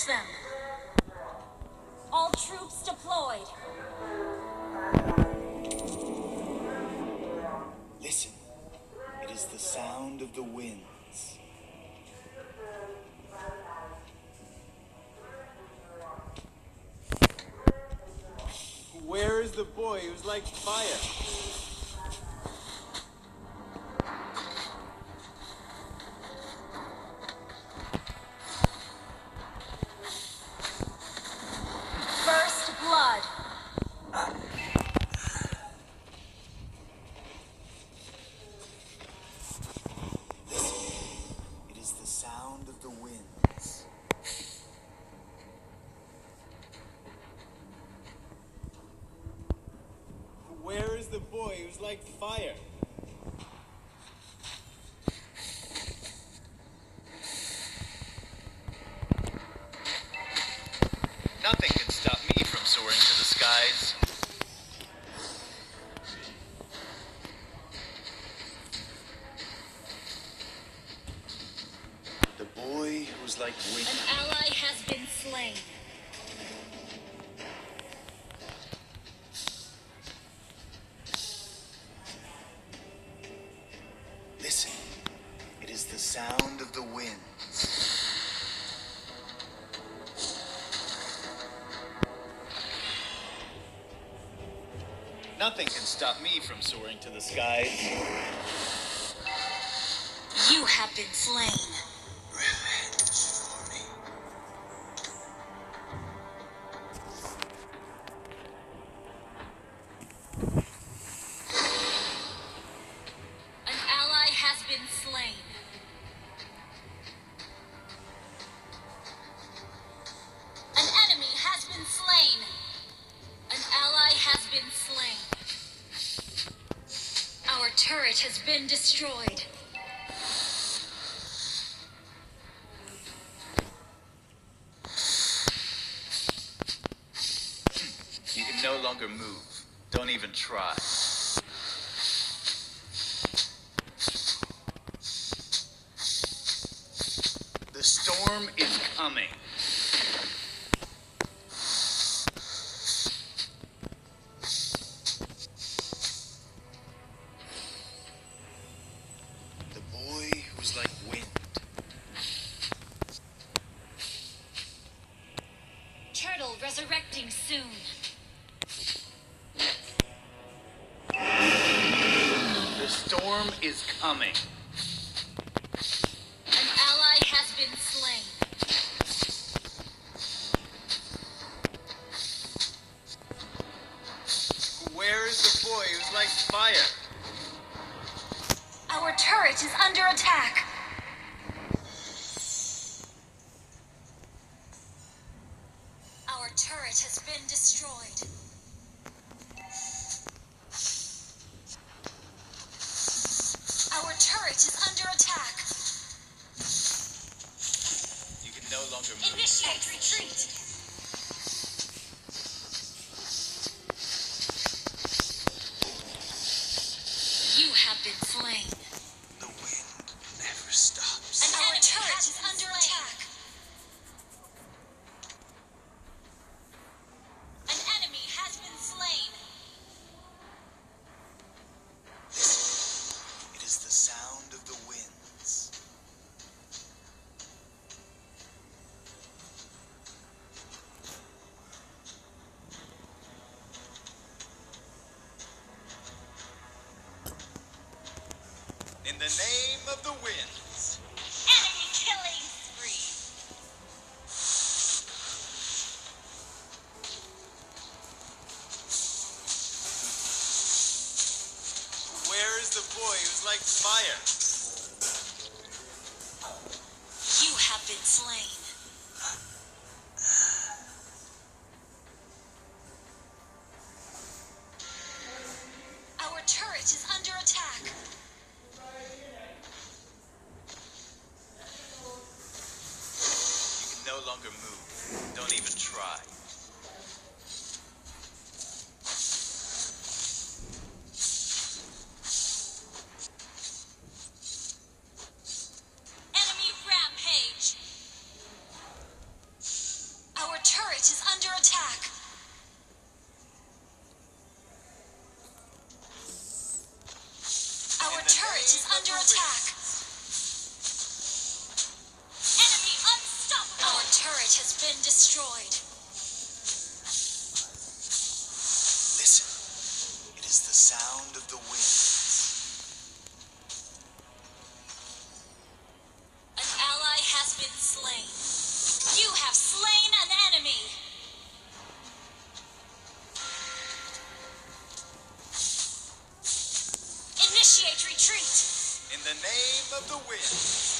Search them. All troops deployed. Listen. It is the sound of the winds. Where is the boy who's like fire? boy. He was like fire. Nothing can stop me from soaring to the skies. You have been slain. has been destroyed. You can no longer move. Don't even try. The storm is coming. storm is coming. the name of the wind. longer move. Don't even try. initiate retreat. In the name of the wind.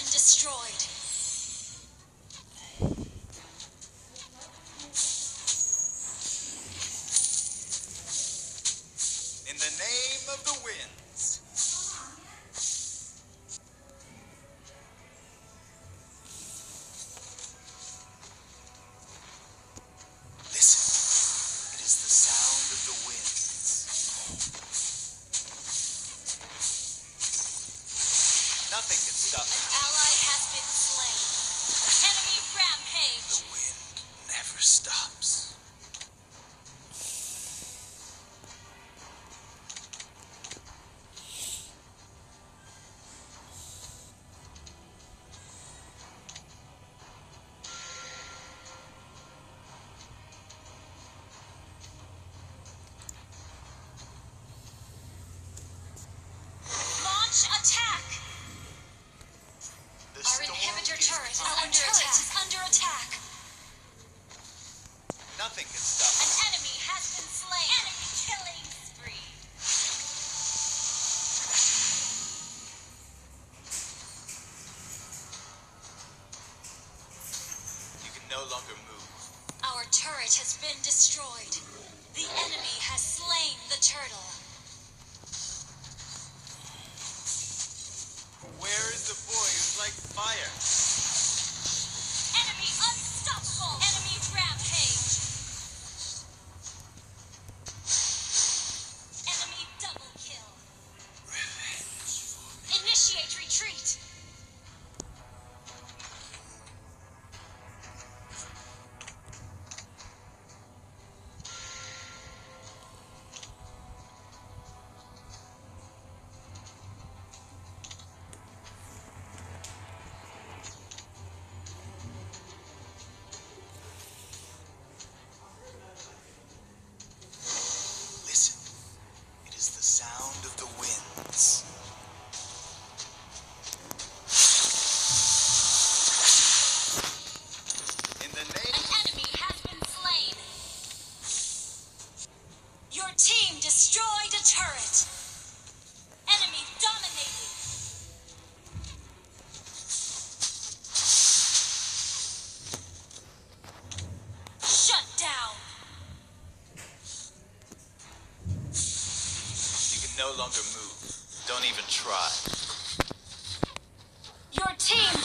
been destroyed. In the name of the winds. Listen, it is the sound of the winds. Nothing can stop me. turtle. Your team.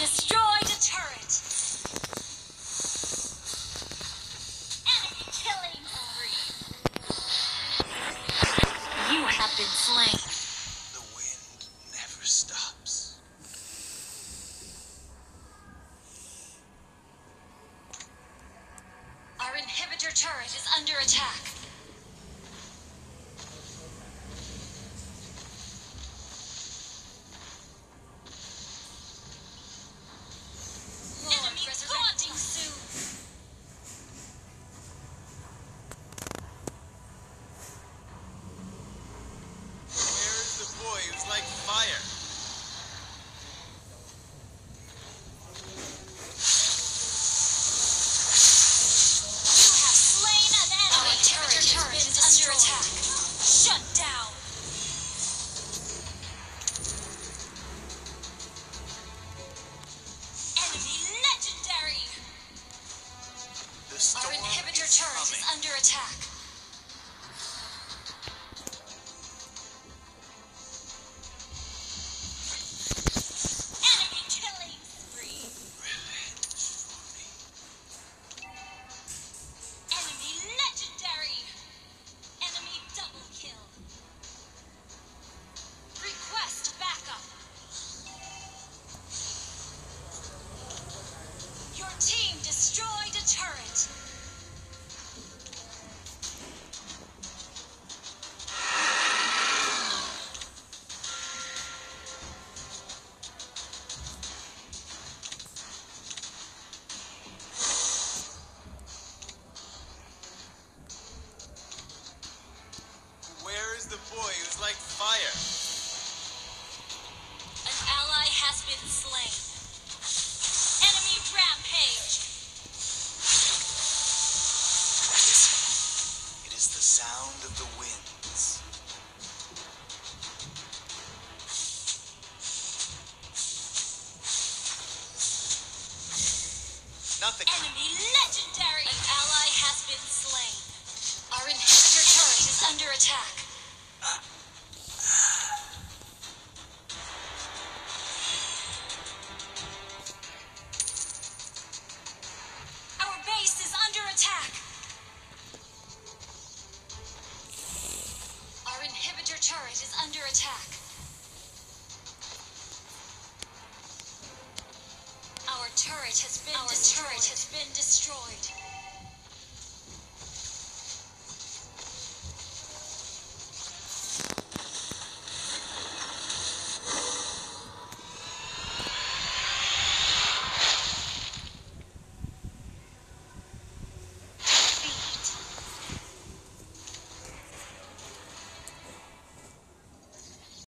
nothing. Enemy turret has been Our destroyed. turret has been destroyed.